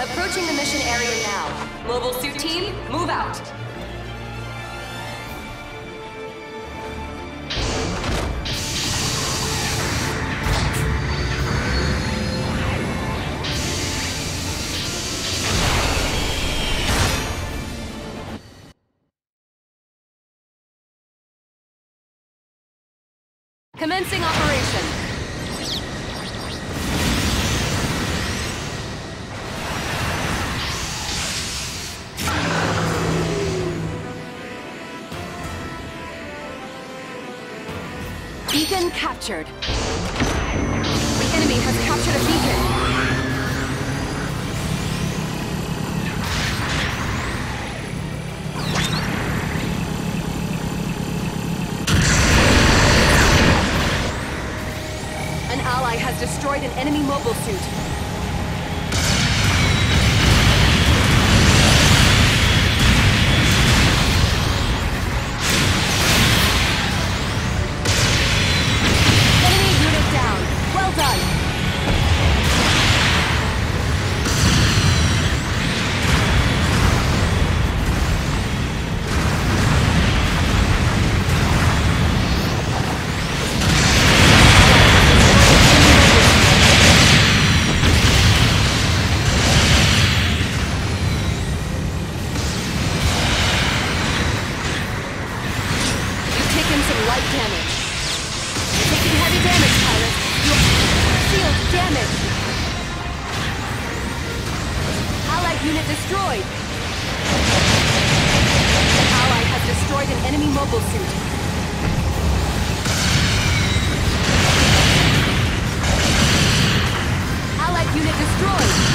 Approaching the mission area now. Mobile suit team, move out. Beacon captured. The enemy has captured a beacon. An ally has destroyed an enemy mobile suit. Destroyed. An ally has destroyed an enemy mobile suit. Allied unit destroyed.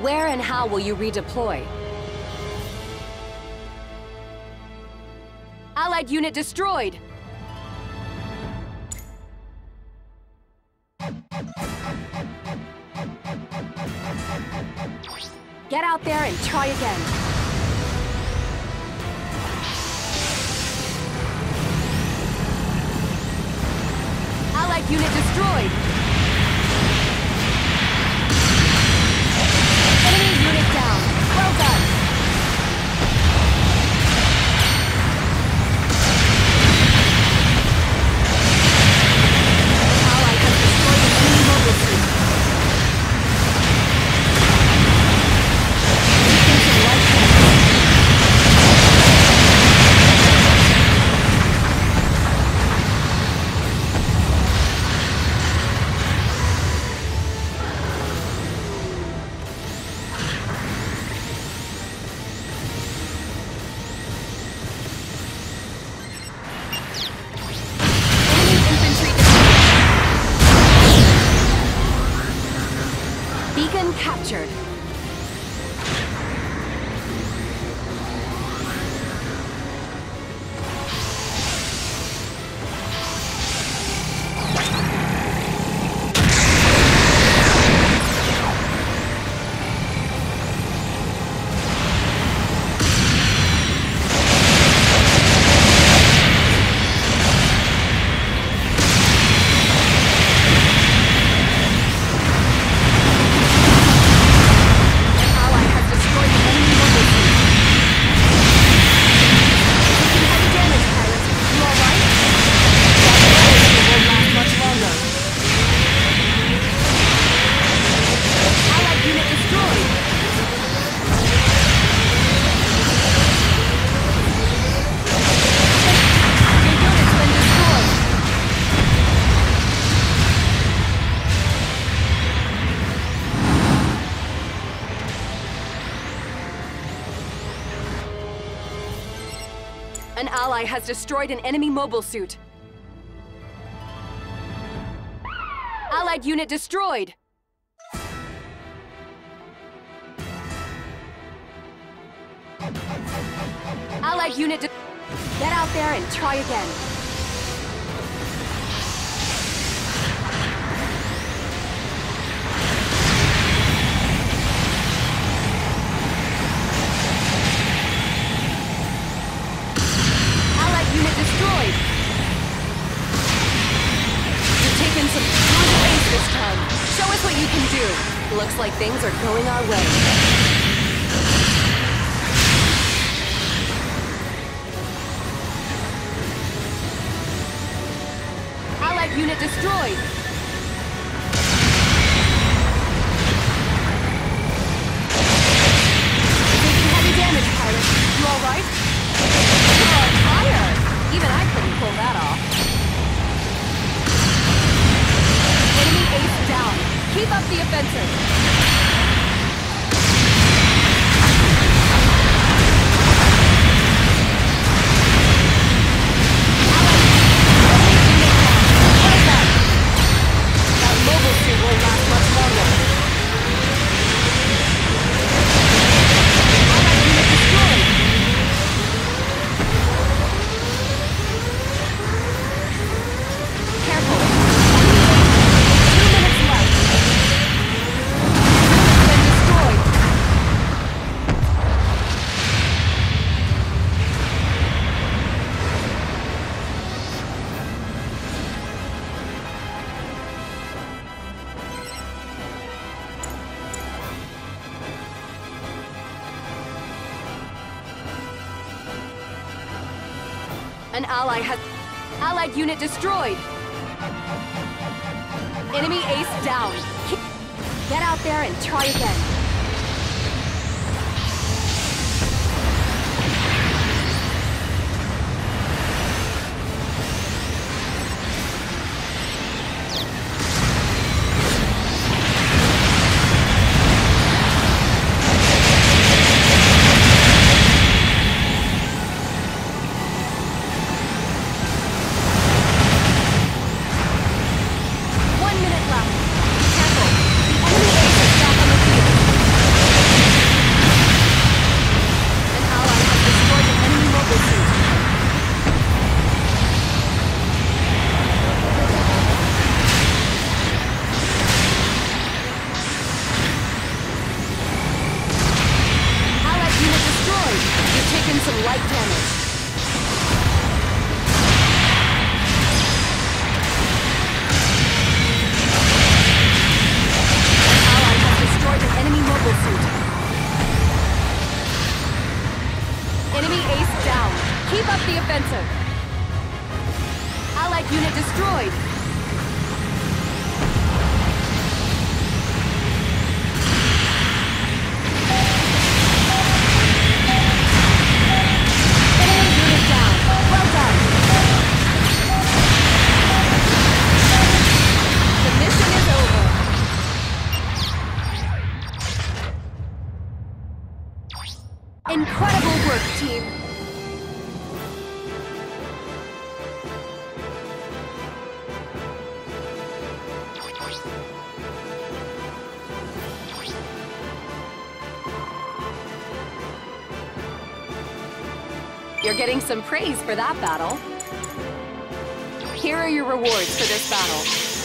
Where and how will you redeploy? Allied unit destroyed. Get out there and try again. Allied unit destroyed. Captured. An ally has destroyed an enemy mobile suit. Allied unit destroyed! Allied unit Get out there and try again. Destroyed. You're taking some good base this time. Show us what you can do. Looks like things are going our way. Allied unit destroyed. Up the offensive. An ally has... Allied unit destroyed! Enemy ace down. Get out there and try again. Up the offensive. Allied unit destroyed. Incredible work, team! You're getting some praise for that battle. Here are your rewards for this battle.